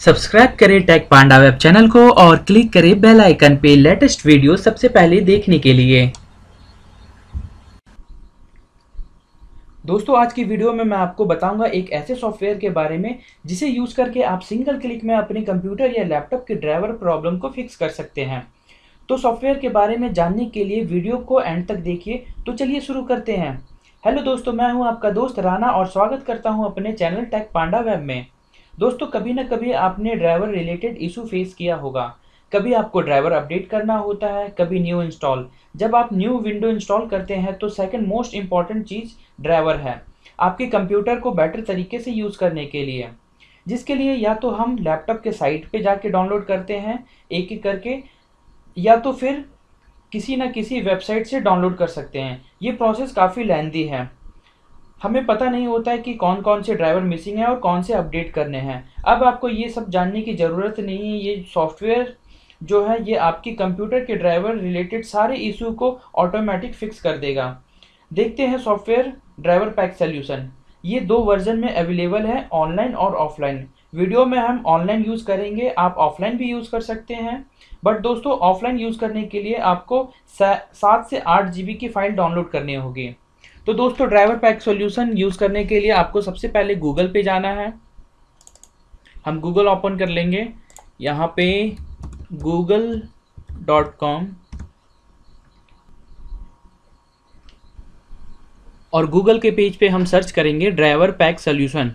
Subscribe करें take पांडा web channel को और क्लिक करें बेल आइकन पे लेटेस्ट वीडियो सबसे पहले देखने के लिए। दोस्तों, आज की वीडियो में मैं आपको बताऊँगा एक ऐसे सॉफ्टवेयर के बारे में जिसे यूज़ करके आप सिंगल क्लिक में अपने कंप्यूटर या लैपटॉप के ड्राइवर प्रॉब्लम को फिक्स कर सकते हैं। तो सॉफ्टवेयर के बारे में जानने के लिए वीडियो को एंड तक देखिए तो चलिए शुरू करते हैं। हेलो दोस्तों, मैं हूँ आपका दोस्त राना और स्वागत करता हूँ अपने चैनल टेक पांडा वेब में। दोस्तों, कभी ना कभी आपने ड्राइवर रिलेटेड इशू फेस किया होगा। कभी आपको ड्राइवर अपडेट करना होता है, कभी न्यू इंस्टॉल जब आप न्यू विंडो इंस्टॉल करते हैं तो सेकंड मोस्ट इंपॉर्टेंट चीज़ ड्राइवर है, आपके कंप्यूटर को बेटर तरीके से यूज़ करने के लिए। जिसके लिए या तो हम लैपटॉप के साइट पे जाके डाउनलोड करते हैं, एक एक करके, या तो फिर किसी न किसी वेबसाइट से डाउनलोड कर सकते हैं। ये प्रोसेस काफ़ी लेंदी है। हमें पता नहीं होता है कि कौन कौन से ड्राइवर मिसिंग है और कौन से अपडेट करने हैं। अब आपको ये सब जानने की ज़रूरत नहीं है, ये सॉफ्टवेयर जो है, ये आपकी कंप्यूटर के ड्राइवर रिलेटेड सारे इशू को ऑटोमेटिक फिक्स कर देगा। देखते हैं सॉफ्टवेयर ड्राइवर पैक सोल्यूशन। ये दो वर्जन में अवेलेबल है, ऑनलाइन और ऑफलाइन। वीडियो में हम ऑनलाइन यूज़ करेंगे, आप ऑफलाइन भी यूज़ कर सकते हैं। बट दोस्तों, ऑफलाइन यूज़ करने के लिए आपको सात से आठ जी की फ़ाइल डाउनलोड करनी होगी। तो दोस्तों ड्राइवर पैक सॉल्यूशन यूज़ करने के लिए आपको सबसे पहले गूगल पे जाना है। हम गूगल ओपन कर लेंगे। यहाँ पे गूगल डॉट कॉम और गूगल के पेज पे हम सर्च करेंगे ड्राइवर पैक सोल्यूशन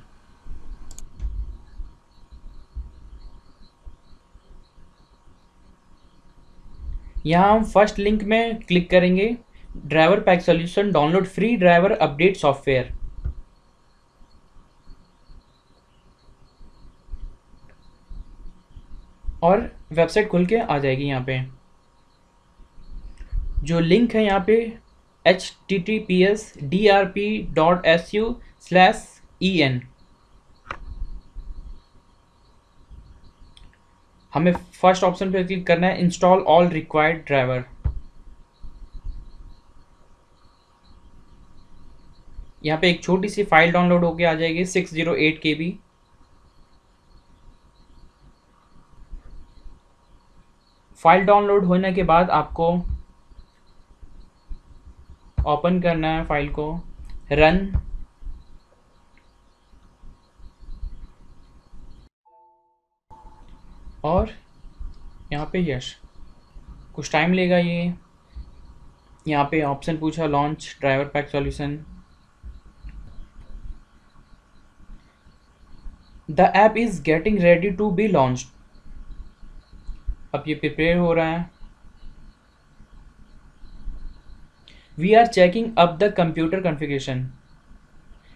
यहाँ हम फ़र्स्ट लिंक में क्लिक करेंगे। Driver pack solution download free driver update software और वेबसाइट खुल के आ जाएगी यहाँ पे। जो लिंक है यहाँ पे H T T P S D R P dot S U slash E N हमें फ़र्स्ट ऑप्शन पे क्लिक करना है इंस्टॉल ऑल रिक्वायर्ड ड्राइवर यहाँ पे एक छोटी सी फ़ाइल डाउनलोड होके आ जाएगी six zero eight K B. File download होने के बाद आपको ओपन करना है फ़ाइल को। रन। और यहाँ पे यश। कुछ टाइम लेगा ये। यहाँ पे ऑप्शन पूछा, launch, driver pack solution. The app is getting ready to be launch अब ये प्रिपेयर हो रहा है। We are checking up the computer configuration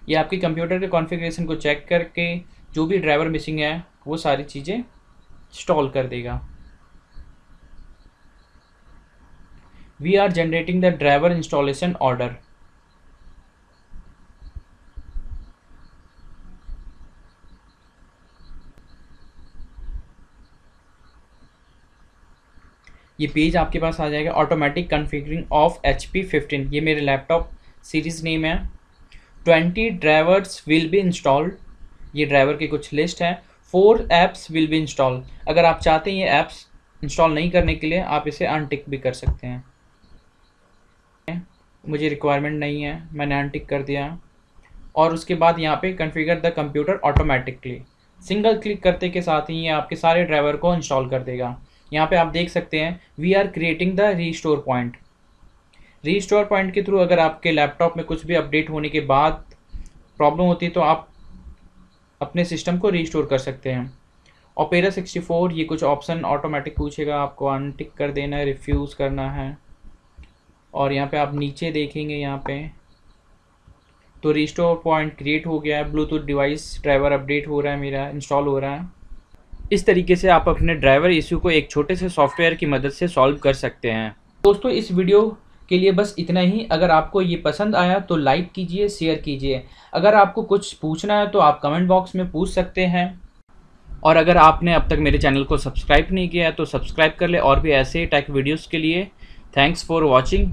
ये आपके कंप्यूटर के कॉन्फ़िगरेशन को चेक करके जो भी ड्राइवर मिसिंग है, वो सारी चीज़ें इंस्टॉल कर देगा। We are generating the driver installation order ये पेज आपके पास आ जाएगा automatic configuring of H P fifteen ये मेरे लैपटॉप सीरीज़ नेम है। Twenty drivers will be installed ये ड्राइवर की कुछ लिस्ट है। Four apps will be install अगर आप चाहते हैं ये ऐप्स इंस्टॉल नहीं करने के लिए, आप इसे अनटिक भी कर सकते हैं। मुझे रिक्वायरमेंट नहीं है, मैंने अनटिक कर दिया। और उसके बाद यहाँ पे configure the computer automatically single click करते के साथ ही ये आपके सारे ड्राइवर को इंस्टॉल कर देगा। यहाँ पे आप देख सकते हैं we are creating the restore point restore point के थ्रू अगर आपके लैपटॉप में कुछ भी अपडेट होने के बाद प्रॉब्लम होती है तो आप अपने सिस्टम को रीस्टोर कर सकते हैं। ओपेरा 64 ये कुछ ऑप्शन ऑटोमेटिक पूछेगा आपको अनटिक कर देना है रिफ्यूज़ करना है। और यहाँ पे आप नीचे देखेंगे यहाँ पे तो रिस्टोर पॉइंट क्रिएट हो गया है ब्लूटूथ डिवाइस ड्राइवर अपडेट हो रहा है मेरा इंस्टॉल हो रहा है। इस तरीके से आप अपने ड्राइवर इशू को एक छोटे से सॉफ्टवेयर की मदद से सॉल्व कर सकते हैं। दोस्तों, इस वीडियो के लिए बस इतना ही। अगर आपको ये पसंद आया तो लाइक कीजिए शेयर कीजिए। अगर आपको कुछ पूछना है तो आप कमेंट बॉक्स में पूछ सकते हैं। और अगर आपने अब तक मेरे चैनल को सब्सक्राइब नहीं किया है तो सब्सक्राइब कर ले और भी ऐसे टेक वीडियोज़ के लिए। Thanks for watching